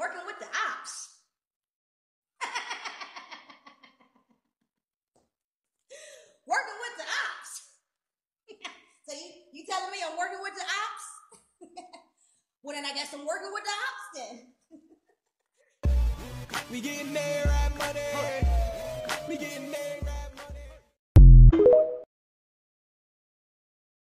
Working with the ops. working with the ops. so you, you telling me I'm working with the ops? well then I guess I'm working with the ops then. We getting there, right money. We getting there, right